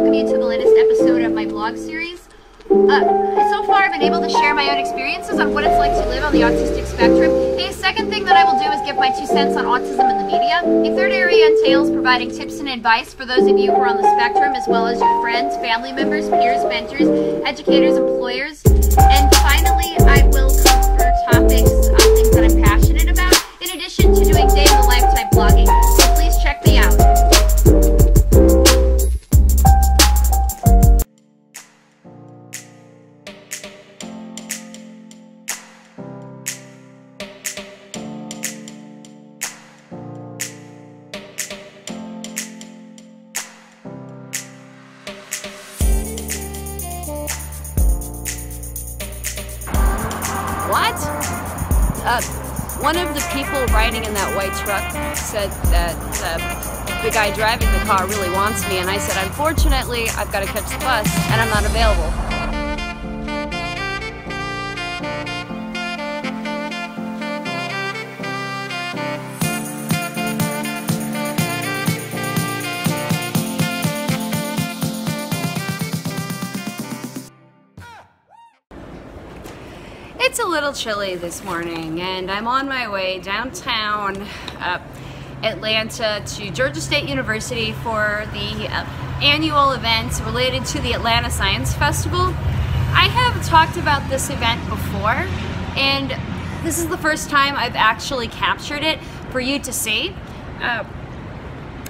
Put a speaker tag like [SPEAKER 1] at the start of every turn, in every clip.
[SPEAKER 1] welcome you to the latest episode of my blog series. Uh, so far, I've been able to share my own experiences on what it's like to live on the autistic spectrum. A second thing that I will do is give my two cents on autism in the media. A third area entails providing tips and advice for those of you who are on the spectrum, as well as your friends, family members, peers, mentors, educators, employers. And finally, I will cover topics on things that I'm passionate about,
[SPEAKER 2] Uh, one of the people riding in that white truck said that uh, the guy driving the car really wants me, and I said, unfortunately, I've got to catch the bus, and I'm not available. It's a little chilly this morning, and I'm on my way downtown uh, Atlanta to Georgia State University for the uh, annual event related to the Atlanta Science Festival. I have talked about this event before, and this is the first time I've actually captured it for you to see. Uh,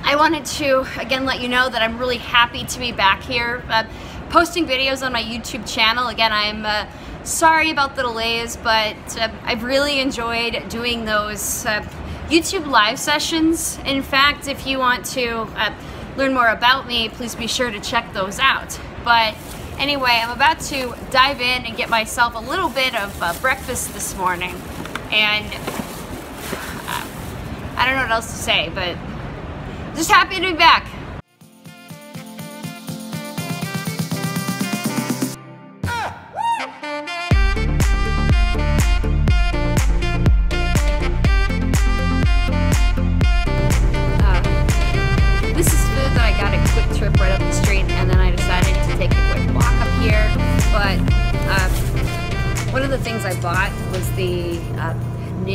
[SPEAKER 2] I wanted to again let you know that I'm really happy to be back here uh, posting videos on my YouTube channel. Again, I'm uh, sorry about the delays, but uh, I've really enjoyed doing those uh, YouTube live sessions. In fact, if you want to uh, learn more about me, please be sure to check those out. But anyway, I'm about to dive in and get myself a little bit of uh, breakfast this morning. And uh, I don't know what else to say, but just happy to be back.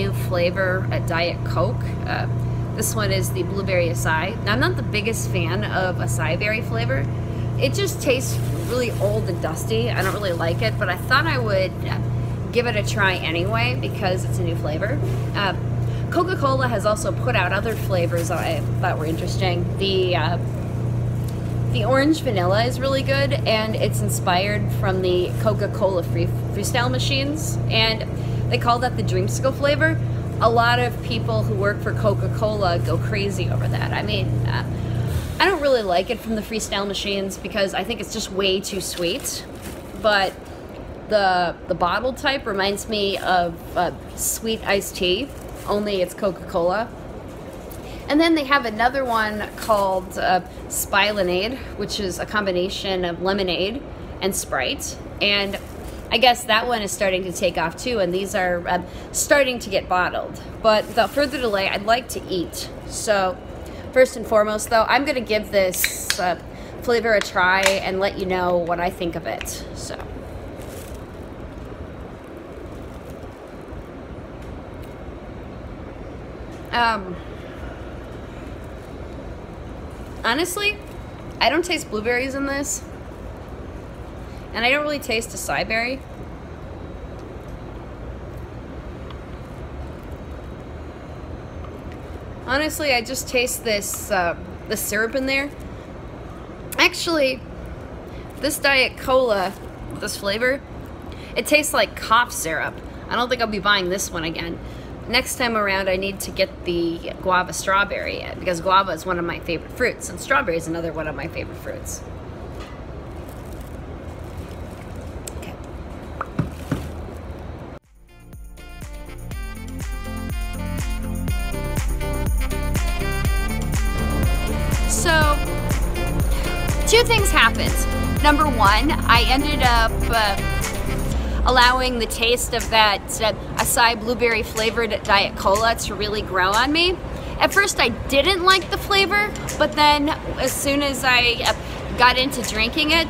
[SPEAKER 2] New flavor at Diet Coke. Uh, this one is the blueberry acai. Now, I'm not the biggest fan of acai berry flavor. It just tastes really old and dusty. I don't really like it, but I thought I would uh, give it a try anyway because it's a new flavor. Uh, Coca-Cola has also put out other flavors that I thought were interesting. The uh, the orange vanilla is really good, and it's inspired from the Coca-Cola free freestyle machines, and they call that the dreamsicle flavor. A lot of people who work for Coca-Cola go crazy over that. I mean, uh, I don't really like it from the freestyle machines because I think it's just way too sweet. But the the bottle type reminds me of uh, sweet iced tea, only it's Coca-Cola. And then they have another one called uh, which is a combination of lemonade and Sprite. And I guess that one is starting to take off too, and these are um, starting to get bottled. But without further delay, I'd like to eat. So, first and foremost, though, I'm going to give this uh, flavor a try and let you know what I think of it. So. Um, honestly, I don't taste blueberries in this. And I don't really taste acai berry. Honestly, I just taste this uh, the syrup in there. Actually, this Diet Cola, this flavor, it tastes like cough syrup. I don't think I'll be buying this one again. Next time around, I need to get the guava strawberry because guava is one of my favorite fruits, and strawberry is another one of my favorite fruits. Two things happened. Number one, I ended up uh, allowing the taste of that uh, acai blueberry flavored Diet Cola to really grow on me. At first I didn't like the flavor, but then as soon as I uh, got into drinking it,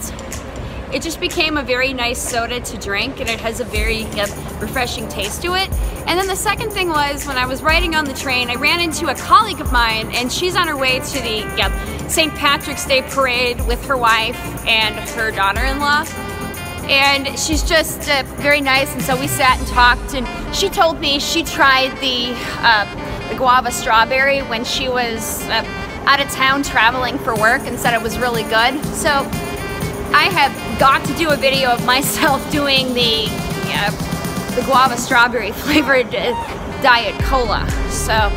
[SPEAKER 2] it just became a very nice soda to drink and it has a very uh, refreshing taste to it. And then the second thing was when I was riding on the train, I ran into a colleague of mine and she's on her way to the yeah, St. Patrick's Day parade with her wife and her daughter-in-law. And she's just uh, very nice and so we sat and talked and she told me she tried the, uh, the guava strawberry when she was uh, out of town traveling for work and said it was really good. So I have got to do a video of myself doing the uh, the guava strawberry flavored uh, diet cola. So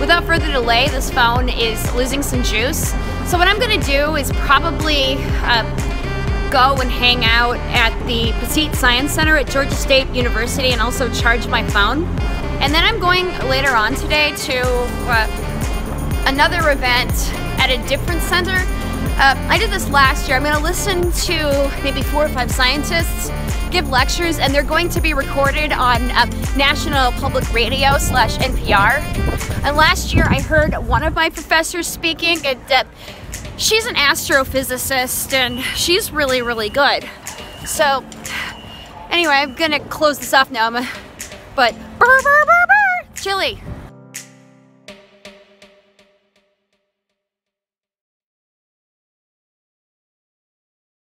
[SPEAKER 2] without further delay, this phone is losing some juice. So what I'm gonna do is probably uh, go and hang out at the Petit Science Center at Georgia State University and also charge my phone. And then I'm going later on today to uh, another event at a different center uh, I did this last year. I'm going to listen to maybe four or five scientists give lectures, and they're going to be recorded on uh, National Public Radio slash NPR. And last year, I heard one of my professors speaking, and uh, she's an astrophysicist, and she's really, really good. So, anyway, I'm gonna close this off now. but burr, burr, burr, burr, chili.